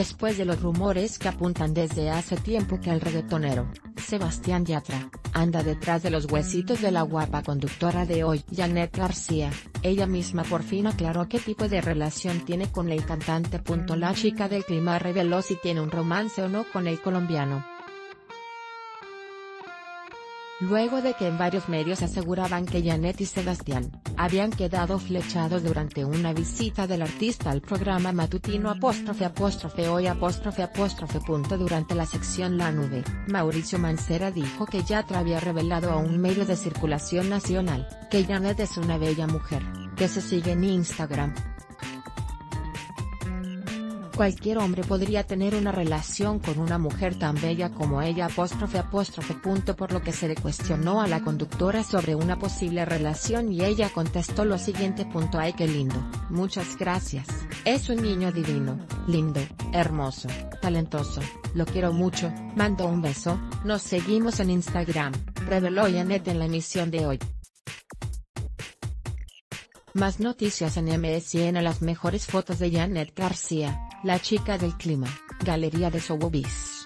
después de los rumores que apuntan desde hace tiempo que el reggaetonero, Sebastián Yatra, anda detrás de los huesitos de la guapa conductora de hoy Janet García, ella misma por fin aclaró qué tipo de relación tiene con el cantante. La chica del clima reveló si tiene un romance o no con el colombiano. Luego de que en varios medios aseguraban que Janet y Sebastián, habían quedado flechados durante una visita del artista al programa matutino apóstrofe apóstrofe hoy apóstrofe apóstrofe durante la sección La Nube, Mauricio Mancera dijo que Yatra había revelado a un medio de circulación nacional, que Janet es una bella mujer, que se sigue en Instagram, Cualquier hombre podría tener una relación con una mujer tan bella como ella. Apóstrofe apóstrofe por lo que se le cuestionó a la conductora sobre una posible relación y ella contestó lo siguiente punto ay qué lindo, muchas gracias, es un niño divino, lindo, hermoso, talentoso, lo quiero mucho, mando un beso, nos seguimos en Instagram, reveló Janet en la emisión de hoy. Más noticias en MSN las mejores fotos de Janet García, la chica del clima, Galería de Sobovis.